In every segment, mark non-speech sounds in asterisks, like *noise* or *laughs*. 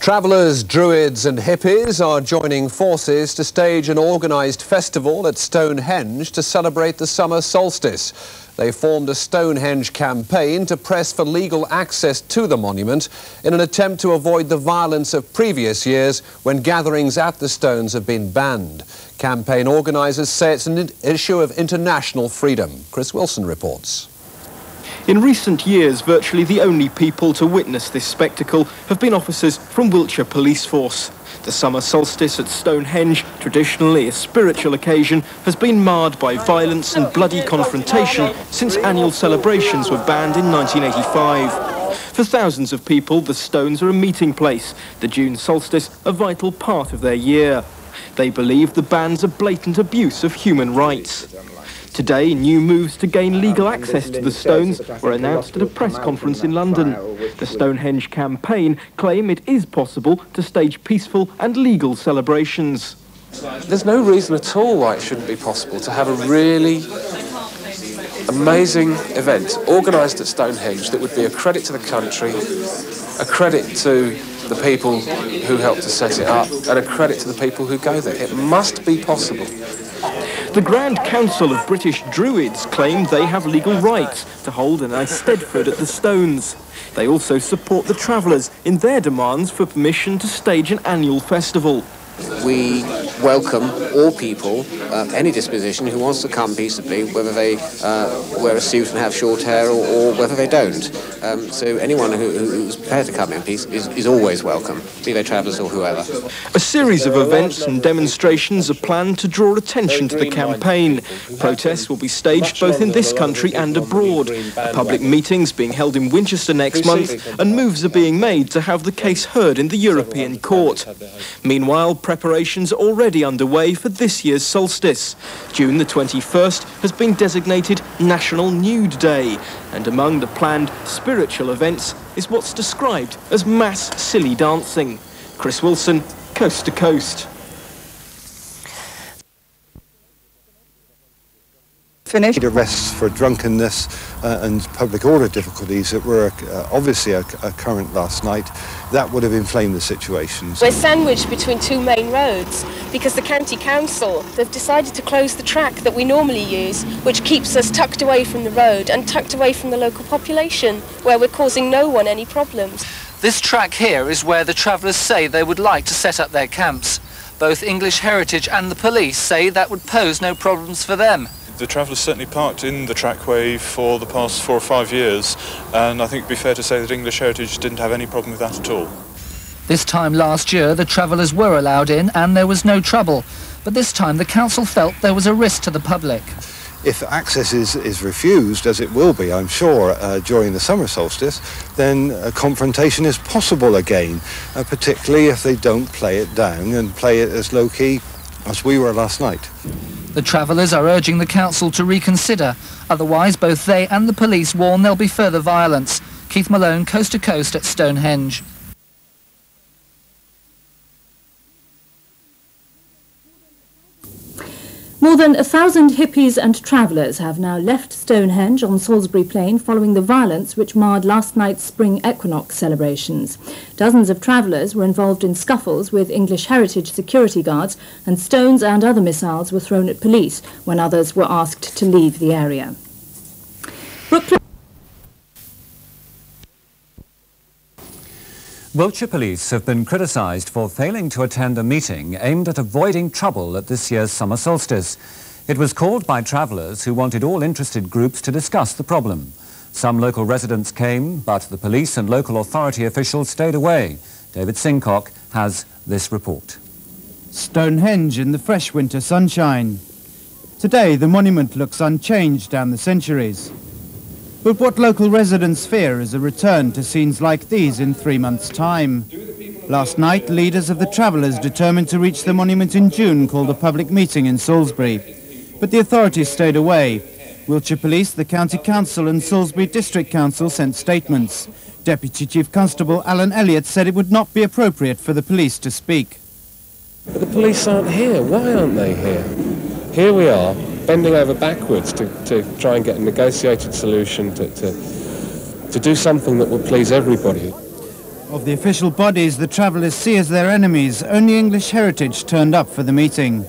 Travellers, druids and hippies are joining forces to stage an organised festival at Stonehenge to celebrate the summer solstice. They formed a Stonehenge campaign to press for legal access to the monument in an attempt to avoid the violence of previous years when gatherings at the stones have been banned. Campaign organisers say it's an issue of international freedom. Chris Wilson reports. In recent years, virtually the only people to witness this spectacle have been officers from Wiltshire Police Force. The summer solstice at Stonehenge, traditionally a spiritual occasion, has been marred by violence and bloody confrontation since annual celebrations were banned in 1985. For thousands of people, the stones are a meeting place, the June solstice a vital part of their year. They believe the ban's a blatant abuse of human rights. Today, new moves to gain legal access to the stones were announced at a press conference in London. The Stonehenge campaign claim it is possible to stage peaceful and legal celebrations. There's no reason at all why it shouldn't be possible to have a really amazing event organised at Stonehenge that would be a credit to the country, a credit to the people who helped to set it up, and a credit to the people who go there. It must be possible. The Grand Council of British Druids claim they have legal rights to hold an Eisteddfod at the Stones. They also support the travellers in their demands for permission to stage an annual festival. We welcome all people, uh, any disposition, who wants to come peaceably, whether they uh, wear a suit and have short hair or, or whether they don't. Um, so anyone who, who's prepared to come in peace is, is always welcome, be they travellers or whoever. A series of events and demonstrations are planned to draw attention to the campaign. Protests will be staged both in this country and abroad. Public meetings being held in Winchester next month, and moves are being made to have the case heard in the European Court. Meanwhile, preparations are already underway for this year's solstice. June the 21st has been designated National Nude Day, and among the planned spiritual events is what's described as mass silly dancing. Chris Wilson, Coast to Coast. Finished. Arrests for drunkenness uh, and public order difficulties that were uh, obviously a, a current last night, that would have inflamed the situation. We're sandwiched between two main roads because the county council, they've decided to close the track that we normally use, which keeps us tucked away from the road and tucked away from the local population, where we're causing no one any problems. This track here is where the travellers say they would like to set up their camps. Both English Heritage and the police say that would pose no problems for them the travellers certainly parked in the trackway for the past four or five years, and I think it'd be fair to say that English Heritage didn't have any problem with that at all. This time last year, the travellers were allowed in and there was no trouble. But this time, the council felt there was a risk to the public. If access is, is refused, as it will be, I'm sure, uh, during the summer solstice, then a confrontation is possible again, uh, particularly if they don't play it down and play it as low-key as we were last night. The travellers are urging the council to reconsider. Otherwise, both they and the police warn there'll be further violence. Keith Malone, coast to coast at Stonehenge. More than a thousand hippies and travellers have now left Stonehenge on Salisbury Plain following the violence which marred last night's spring equinox celebrations. Dozens of travellers were involved in scuffles with English heritage security guards and stones and other missiles were thrown at police when others were asked to leave the area. Brooklyn Wiltshire Police have been criticised for failing to attend a meeting aimed at avoiding trouble at this year's summer solstice. It was called by travellers who wanted all interested groups to discuss the problem. Some local residents came, but the police and local authority officials stayed away. David Sincock has this report. Stonehenge in the fresh winter sunshine. Today, the monument looks unchanged down the centuries. But what local residents fear is a return to scenes like these in three months' time. Last night, leaders of the travellers determined to reach the monument in June called a public meeting in Salisbury. But the authorities stayed away. Wiltshire Police, the County Council and Salisbury District Council sent statements. Deputy Chief Constable Alan Elliott said it would not be appropriate for the police to speak. But the police aren't here. Why aren't they here? Here we are, bending over backwards to, to try and get a negotiated solution to, to, to do something that will please everybody. Of the official bodies the travellers see as their enemies, only English Heritage turned up for the meeting.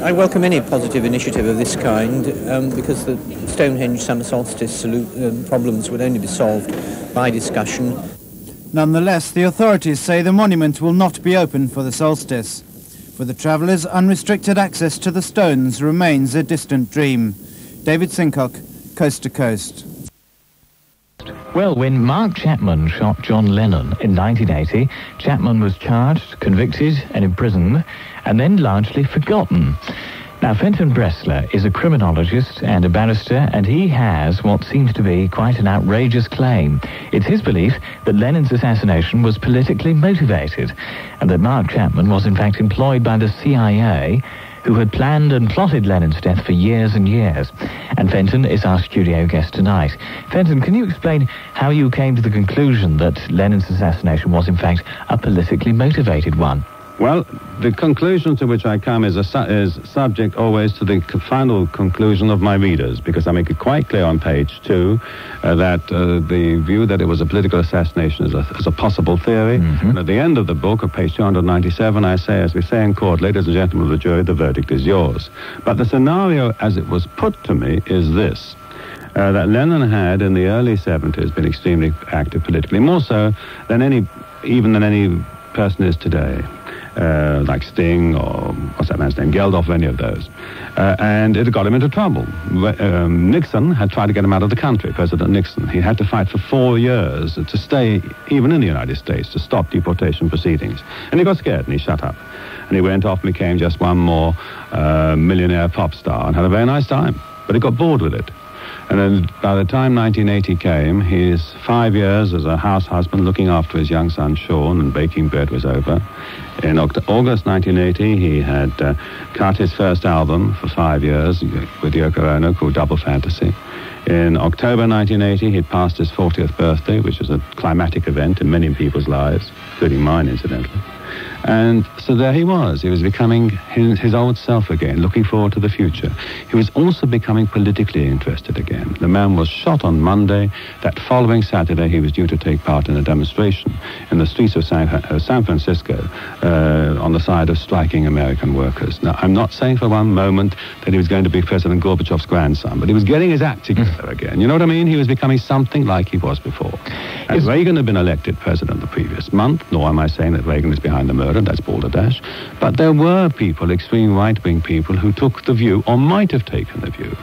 I welcome any positive initiative of this kind um, because the Stonehenge summer solstice um, problems would only be solved by discussion. Nonetheless, the authorities say the monument will not be open for the solstice. For the travellers, unrestricted access to the stones remains a distant dream. David Sincock, Coast to Coast. Well, when Mark Chapman shot John Lennon in 1980, Chapman was charged, convicted, and imprisoned, and then largely forgotten. Now, Fenton Bresler is a criminologist and a barrister, and he has what seems to be quite an outrageous claim. It's his belief that Lennon's assassination was politically motivated, and that Mark Chapman was in fact employed by the CIA who had planned and plotted Lennon's death for years and years. And Fenton is our studio guest tonight. Fenton, can you explain how you came to the conclusion that Lennon's assassination was in fact a politically motivated one? Well, the conclusion to which I come is, su- is subject always to the final conclusion of my readers, because I make it quite clear on page two uh, that uh, the view that it was a political assassination is a, is a possible theory. Mm-hmm. And at the end of the book, of page 297, I say, as we say in court, ladies and gentlemen of the jury, the verdict is yours. But the scenario as it was put to me is this. Uh, that Lennon had in the early 70s been extremely active politically, more so than any, even than any person is today uh, like Sting or what's that man's name, Geldof, any of those. Uh, and it got him into trouble. Um, Nixon had tried to get him out of the country, President Nixon. He had to fight for four years to stay even in the United States to stop deportation proceedings. And he got scared and he shut up. And he went off and became just one more uh, millionaire pop star and had a very nice time. But he got bored with it. And then by the time 1980 came, his five years as a house husband looking after his young son Sean and baking bread was over. In August 1980, he had uh, cut his first album for five years with Yoko Ono called Double Fantasy. In October 1980, he'd passed his 40th birthday, which is a climatic event in many people's lives, including mine, incidentally. And so there he was. He was becoming his, his, old self again, looking forward to the future. He was also becoming politically interested again. The man was shot on Monday. That following Saturday, he was due to take part in a demonstration in the streets of San, uh, San Francisco uh, on the side of striking American workers. Now, I'm not saying for one moment that he was going to be President Gorbachev's grandson, but he was getting his act together again. You know what I mean? He was becoming something like he was before. And Reagan had been elected president the previous month, nor am I saying that Reagan is behind the murder that's balderdash. But there were people, extreme right-wing people, who took the view, or might have taken the view,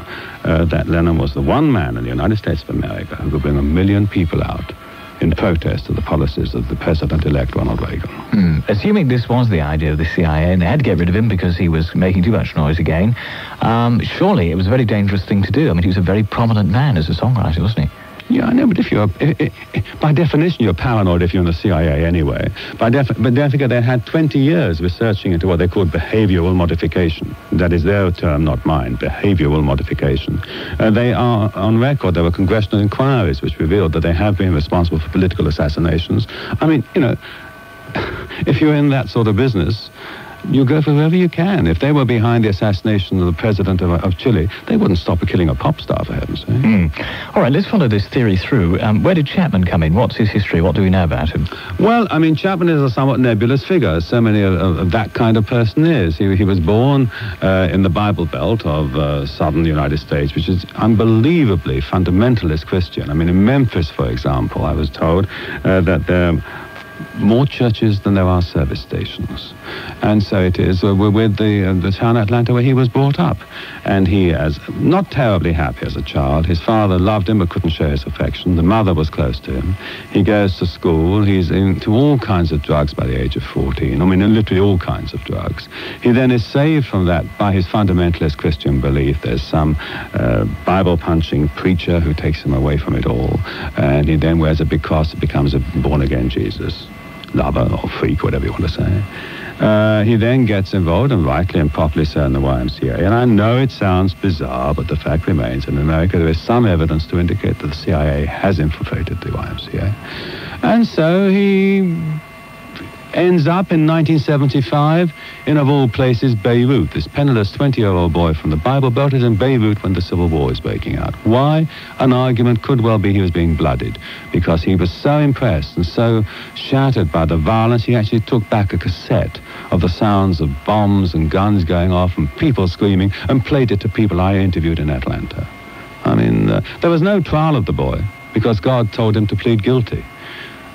uh, that Lennon was the one man in the United States of America who could bring a million people out in protest of the policies of the president-elect Ronald Reagan. Hmm. Assuming this was the idea of the CIA and they had to get rid of him because he was making too much noise again, um, surely it was a very dangerous thing to do. I mean, he was a very prominent man as a songwriter, wasn't he? Yeah, I know, but if you're, eh, eh, eh, by definition, you're paranoid if you're in the CIA anyway. By def- but don't forget, they had 20 years researching into what they called behavioral modification. That is their term, not mine, behavioral modification. Uh, they are on record, there were congressional inquiries which revealed that they have been responsible for political assassinations. I mean, you know, *laughs* if you're in that sort of business, you go for whoever you can. If they were behind the assassination of the president of, of Chile, they wouldn't stop killing a pop star, for heaven's sake. Mm. All right, let's follow this theory through. Um, where did Chapman come in? What's his history? What do we know about him? Well, I mean, Chapman is a somewhat nebulous figure. as So many of, of that kind of person is. He, he was born uh, in the Bible Belt of uh, southern United States, which is unbelievably fundamentalist Christian. I mean, in Memphis, for example, I was told uh, that there more churches than there are service stations. And so it is uh, with the, uh, the town Atlanta where he was brought up. And he is not terribly happy as a child. His father loved him but couldn't show his affection. The mother was close to him. He goes to school. He's into all kinds of drugs by the age of 14. I mean, literally all kinds of drugs. He then is saved from that by his fundamentalist Christian belief. There's some uh, Bible-punching preacher who takes him away from it all. And he then wears a big cross and becomes a born-again Jesus lover or freak, whatever you want to say. Uh, he then gets involved, and rightly and properly so, in the YMCA. And I know it sounds bizarre, but the fact remains in America there is some evidence to indicate that the CIA has infiltrated the YMCA. And so he ends up in 1975 in, of all places, Beirut. This penniless 20-year-old boy from the Bible Belt is in Beirut when the civil war is breaking out. Why? An argument could well be he was being blooded because he was so impressed and so shattered by the violence, he actually took back a cassette of the sounds of bombs and guns going off and people screaming and played it to people I interviewed in Atlanta. I mean, uh, there was no trial of the boy because God told him to plead guilty.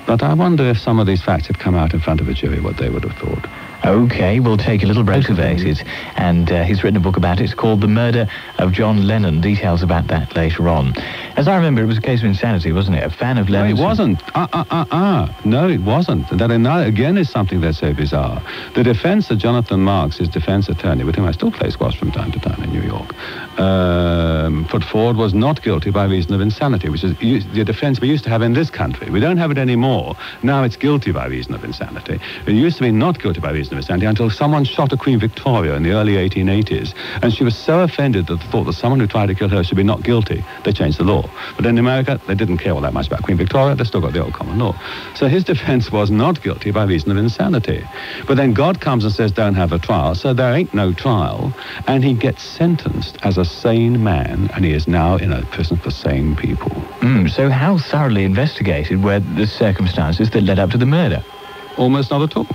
But I wonder if some of these facts had come out in front of a jury, what they would have thought. Okay, we'll take a little motivated, and uh, he's written a book about it. It's called The Murder of John Lennon. Details about that later on. As I remember, it was a case of insanity, wasn't it? A fan of Lennon. No, it wasn't. Ah, ah, ah, ah. No, it wasn't. That again is something that's so bizarre. The defense of Jonathan Marks, his defense attorney, with whom I still play squash from time to time in New York, um, put forward was not guilty by reason of insanity, which is the defense we used to have in this country. We don't have it anymore. Now it's guilty by reason of insanity. It used to be not guilty by reason of insanity until someone shot a Queen Victoria in the early 1880s, and she was so offended that the thought that someone who tried to kill her should be not guilty, they changed the law. But in America, they didn't care all that much about Queen Victoria. They still got the old common law. So his defense was not guilty by reason of insanity. But then God comes and says, don't have a trial. So there ain't no trial. And he gets sentenced as a sane man, and he is now in a prison for sane people. Mm, so how thoroughly investigated were the circumstances that led up to the murder? Almost not at all.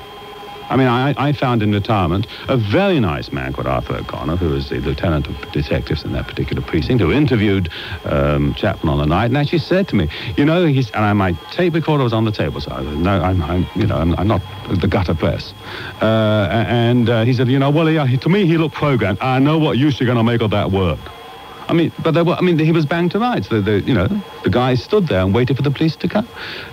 I mean, I, I, found in retirement a very nice man called Arthur O'Connor, who was the lieutenant of detectives in that particular precinct, who interviewed um, Chapman on the night and actually said to me, you know, he's, and I, my tape recorder was on the table, so I was, no, I'm, I'm you know, I'm, I'm, not the gutter press. Uh, and uh, he said, you know, well, he, to me, he looked programmed. I know what use you're going to make of that word. I mean, but they were, I mean, he was banged to rights. The, the, you know, the guy stood there and waited for the police to come.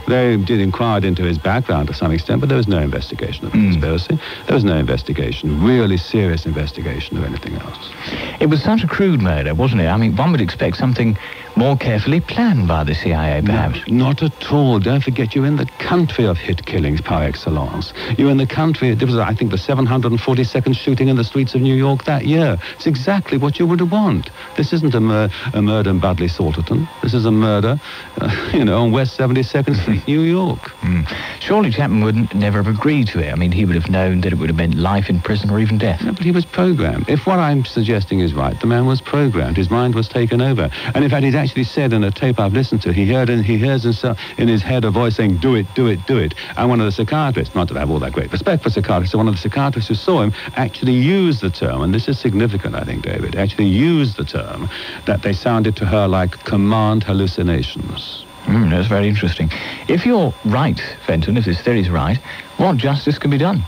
They did inquire into his background to some extent, but there was no investigation of the mm. conspiracy. There was no investigation, really serious investigation of anything else. It was such a crude murder, wasn't it? I mean, one would expect something more carefully planned by the CIA, perhaps. No, not at all. Don't forget, you're in the country of hit killings par excellence. You're in the country, there was, I think, the 742nd shooting in the streets of New York that year. It's exactly what you would have want. This isn't a, mur- a murder in Budleigh Salterton. This is a murder, uh, *laughs* you know, on West 72nd Street, *laughs* New York. Mm. Surely Chapman would never have agreed to it. I mean, he would have known that it would have meant life in prison or even death. No, but he was programmed. If what I'm suggesting is right, the man was programmed. His mind was taken over. And in fact, he's actually said in a tape I've listened to, he heard in, he hears himself in his head a voice saying, do it, do it, do it. And one of the psychiatrists, not that I have all that great respect for psychiatrists, one of the psychiatrists who saw him actually used the term, and this is significant, I think, David, actually used the term that they sounded to her like command hallucinations. Mm, that's very interesting. If you're right, Fenton, if this theory is right, what justice can be done?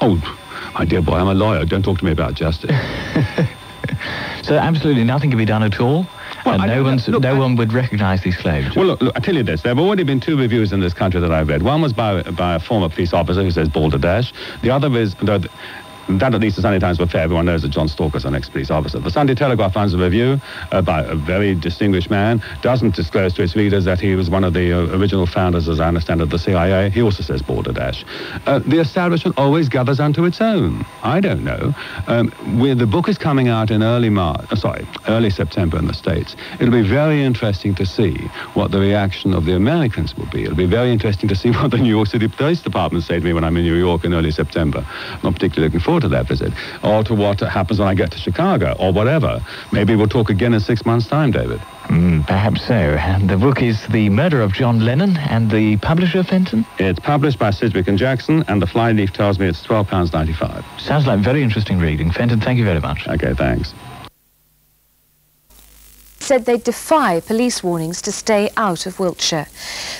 Oh, my dear boy, I'm a lawyer. Don't talk to me about justice. *laughs* So absolutely nothing can be done at all. Well, and no, one's, look, no I, one would recognise these claims. Well, look, look, I tell you this. There have already been two reviews in this country that I've read. One was by, by a former police officer who says balderdash. The other is, that at least the Sunday Times were fair. Everyone knows that John Stalker's an ex-police officer. The Sunday Telegraph runs a review uh, by a very distinguished man, doesn't disclose to its readers that he was one of the uh, original founders, as I understand of the CIA. He also says balderdash. Uh, the establishment always gathers unto its own. I don't know. Um, the book is coming out in early March, uh, sorry, early September in the States. It'll be very interesting to see what the reaction of the Americans will be. It'll be very interesting to see *laughs* what the New York City Police Department say to me when I'm in New York in early September. I'm not particularly looking forward forward to that visit, or to what happens when I get to Chicago, or whatever. Maybe we'll talk again in six months' time, David. Mm, perhaps so. And the book is The Murder of John Lennon, and the publisher, Fenton? It's published by Sidgwick and Jackson, and the flyleaf tells me it's £12.95. Sounds like very interesting reading. Fenton, thank you very much. Okay, thanks said they defy police warnings to stay out of Wiltshire.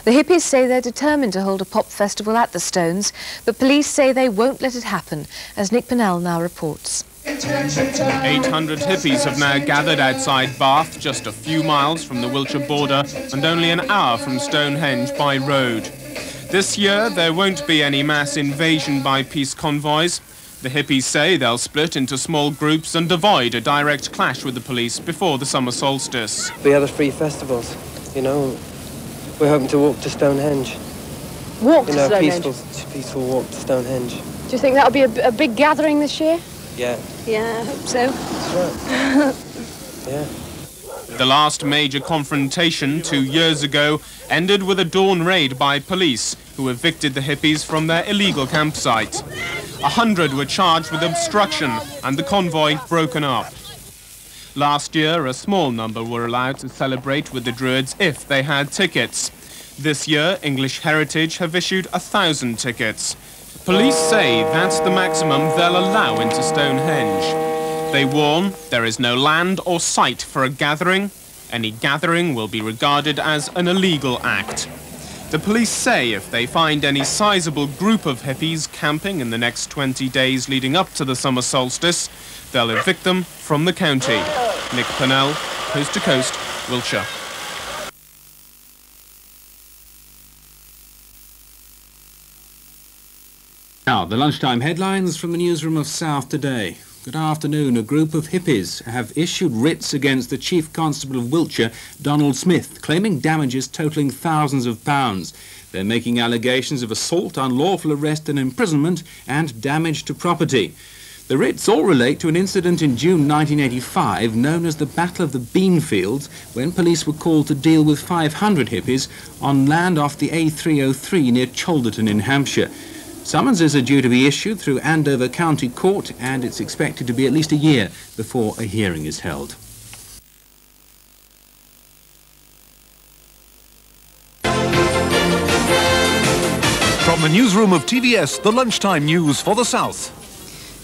The hippies say they're determined to hold a pop festival at the Stones, but police say they won't let it happen, as Nick Pennell now reports. 800 hippies have now gathered outside Bath, just a few miles from the Wiltshire border and only an hour from Stonehenge by road. This year, there won't be any mass invasion by peace convoys. The hippies say they'll split into small groups and avoid a direct clash with the police before the summer solstice. We have a free festivals, you know. We're hoping to walk to Stonehenge. Walk you to Stonehenge? Peaceful, peaceful walk to Stonehenge. Do you think that'll be a, a big gathering this year? Yeah. Yeah, I hope so. That's right. *laughs* yeah. The last major confrontation two years ago ended with a dawn raid by police who evicted the hippies from their illegal campsite. A hundred were charged with obstruction and the convoy broken up. Last year, a small number were allowed to celebrate with the Druids if they had tickets. This year, English Heritage have issued a thousand tickets. Police say that's the maximum they'll allow into Stonehenge. They warn there is no land or site for a gathering. Any gathering will be regarded as an illegal act. The police say if they find any sizable group of hippies camping in the next 20 days leading up to the summer solstice, they'll evict them from the county. Nick Pennell, Coast to Coast, Wiltshire. Now, the lunchtime headlines from the newsroom of South today. Good afternoon. A group of hippies have issued writs against the Chief Constable of Wiltshire, Donald Smith, claiming damages totalling thousands of pounds. They're making allegations of assault, unlawful arrest and imprisonment, and damage to property. The writs all relate to an incident in June 1985 known as the Battle of the Beanfields, when police were called to deal with 500 hippies on land off the A303 near Cholderton in Hampshire. Summonses are due to be issued through Andover County Court and it's expected to be at least a year before a hearing is held. From the newsroom of TVS, the lunchtime news for the South.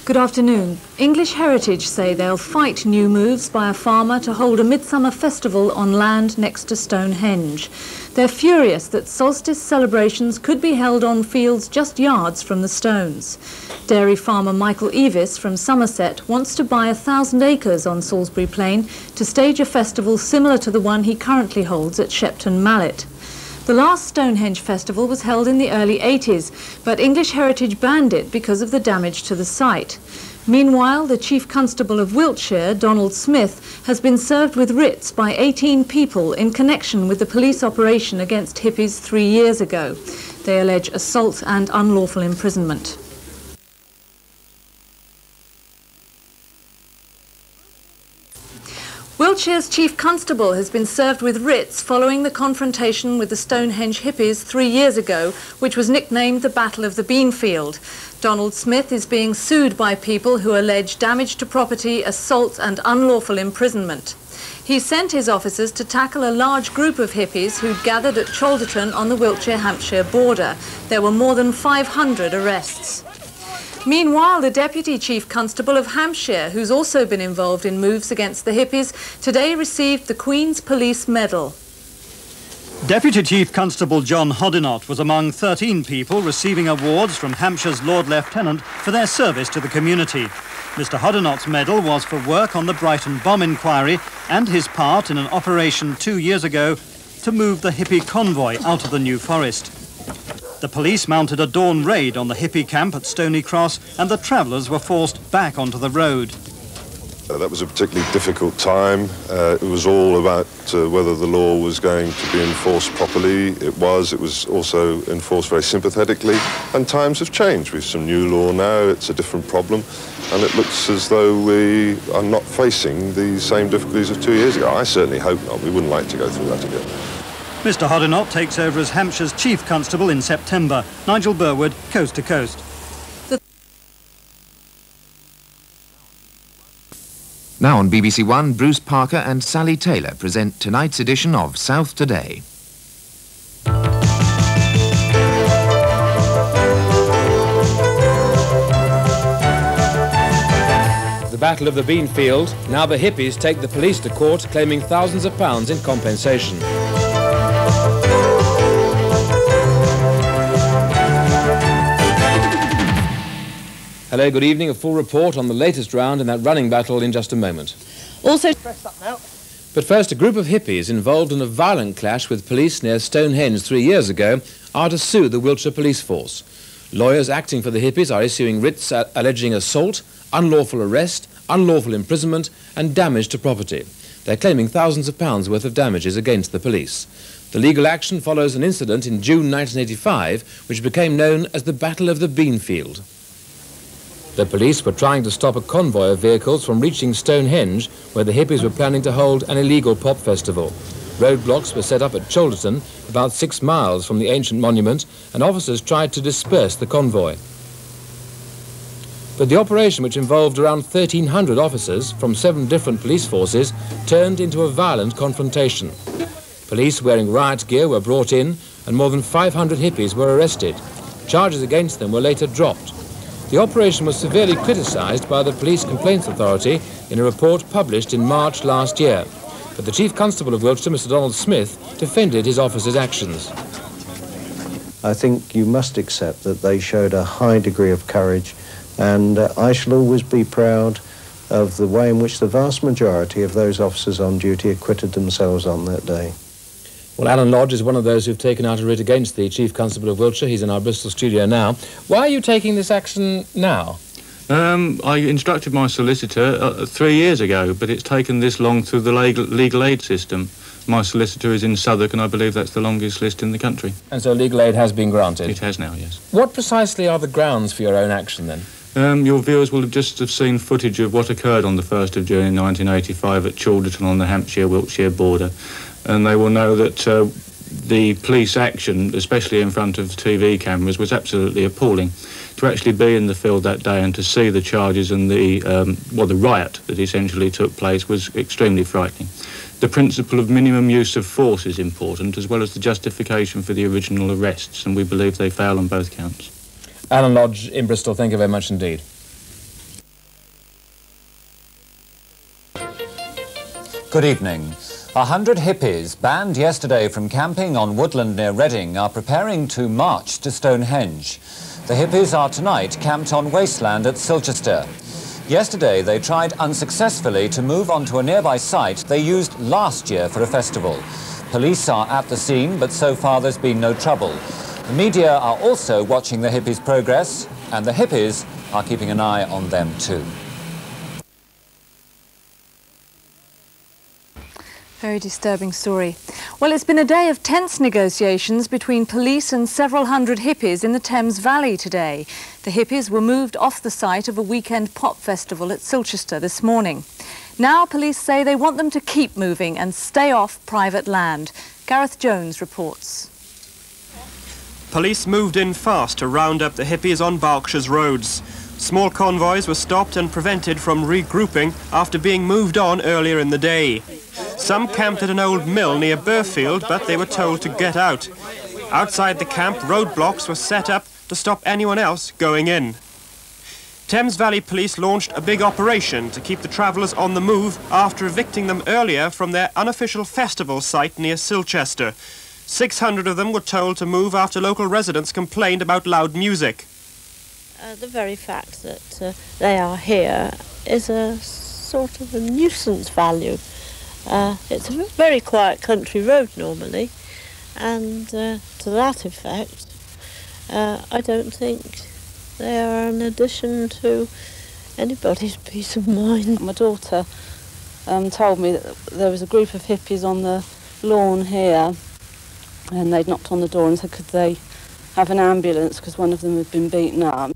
Good afternoon. English Heritage say they'll fight new moves by a farmer to hold a midsummer festival on land next to Stonehenge. They're furious that solstice celebrations could be held on fields just yards from the stones. Dairy farmer Michael Eavis from Somerset wants to buy a thousand acres on Salisbury Plain to stage a festival similar to the one he currently holds at Shepton Mallet. The last Stonehenge festival was held in the early 80s, but English Heritage banned it because of the damage to the site. Meanwhile, the Chief Constable of Wiltshire, Donald Smith, has been served with writs by 18 people in connection with the police operation against hippies three years ago. They allege assault and unlawful imprisonment. Wiltshire's Chief Constable has been served with writs following the confrontation with the Stonehenge hippies three years ago, which was nicknamed the Battle of the Beanfield. Donald Smith is being sued by people who allege damage to property, assault and unlawful imprisonment. He sent his officers to tackle a large group of hippies who'd gathered at Cholderton on the Wiltshire-Hampshire border. There were more than 500 arrests. Meanwhile, the Deputy Chief Constable of Hampshire, who's also been involved in moves against the hippies, today received the Queen's Police Medal. Deputy Chief Constable John Hoddinott was among 13 people receiving awards from Hampshire's Lord Lieutenant for their service to the community. Mr Hoddinott's medal was for work on the Brighton bomb inquiry and his part in an operation two years ago to move the hippie convoy out of the New Forest. The police mounted a dawn raid on the hippie camp at Stony Cross and the travellers were forced back onto the road. Uh, that was a particularly difficult time. Uh, it was all about uh, whether the law was going to be enforced properly. It was. It was also enforced very sympathetically. And times have changed. We've some new law now, it's a different problem. And it looks as though we are not facing the same difficulties of two years ago. I certainly hope not. We wouldn't like to go through that again. Mr Hoddinott takes over as Hampshire's Chief Constable in September. Nigel Burwood, Coast to Coast. Now on BBC One, Bruce Parker and Sally Taylor present tonight's edition of South Today. The Battle of the Beanfield, now the hippies take the police to court claiming thousands of pounds in compensation. Hello, good evening. A full report on the latest round in that running battle in just a moment. Also, But first, a group of hippies involved in a violent clash with police near Stonehenge three years ago are to sue the Wiltshire Police Force. Lawyers acting for the hippies are issuing writs alleging assault, unlawful arrest, unlawful imprisonment, and damage to property. They're claiming thousands of pounds worth of damages against the police. The legal action follows an incident in June 1985, which became known as the Battle of the Beanfield. The police were trying to stop a convoy of vehicles from reaching Stonehenge, where the hippies were planning to hold an illegal pop festival. Roadblocks were set up at Cholderton, about six miles from the ancient monument, and officers tried to disperse the convoy. But the operation, which involved around 1,300 officers from seven different police forces, turned into a violent confrontation. Police wearing riot gear were brought in, and more than 500 hippies were arrested. Charges against them were later dropped. The operation was severely criticised by the Police Complaints Authority in a report published in March last year. But the Chief Constable of Wiltshire, Mr Donald Smith, defended his officer's actions. I think you must accept that they showed a high degree of courage, and uh, I shall always be proud of the way in which the vast majority of those officers on duty acquitted themselves on that day. Well, Alan Lodge is one of those who've taken out a writ against the Chief Constable of Wiltshire. He's in our Bristol studio now. Why are you taking this action now? Um, I instructed my solicitor uh, three years ago, but it's taken this long through the legal, legal aid system. My solicitor is in Southwark, and I believe that's the longest list in the country. And so legal aid has been granted? It has now, yes. What precisely are the grounds for your own action, then? Um, your viewers will have just have seen footage of what occurred on the 1st of June 1985 at Cholderton on the Hampshire-Wiltshire border, and they will know that uh, the police action, especially in front of TV cameras, was absolutely appalling. To actually be in the field that day and to see the charges and the um, well, the riot that essentially took place was extremely frightening. The principle of minimum use of force is important, as well as the justification for the original arrests, and we believe they fail on both counts. Alan Lodge in Bristol, thank you very much indeed. Good evening. A hundred hippies banned yesterday from camping on woodland near Reading are preparing to march to Stonehenge. The hippies are tonight camped on wasteland at Silchester. Yesterday they tried unsuccessfully to move onto a nearby site they used last year for a festival. Police are at the scene, but so far there's been no trouble. The media are also watching the hippies' progress, and the hippies are keeping an eye on them too. Very disturbing story. Well, it's been a day of tense negotiations between police and several hundred hippies in the Thames Valley today. The hippies were moved off the site of a weekend pop festival at Silchester this morning. Now police say they want them to keep moving and stay off private land. Gareth Jones reports. Police moved in fast to round up the hippies on Berkshire's roads. Small convoys were stopped and prevented from regrouping after being moved on earlier in the day. Some camped at an old mill near Burghfield, but they were told to get out. Outside the camp, roadblocks were set up to stop anyone else going in. Thames Valley Police launched a big operation to keep the travellers on the move after evicting them earlier from their unofficial festival site near Silchester. 600 of them were told to move after local residents complained about loud music. Uh, the very fact that uh, they are here is a sort of a nuisance value. Uh, it's a very quiet country road normally, and uh, to that effect, uh, I don't think they are an addition to anybody's *laughs* peace of mind. My daughter um, told me that there was a group of hippies on the lawn here and they'd knocked on the door and said could they have an ambulance because one of them had been beaten up.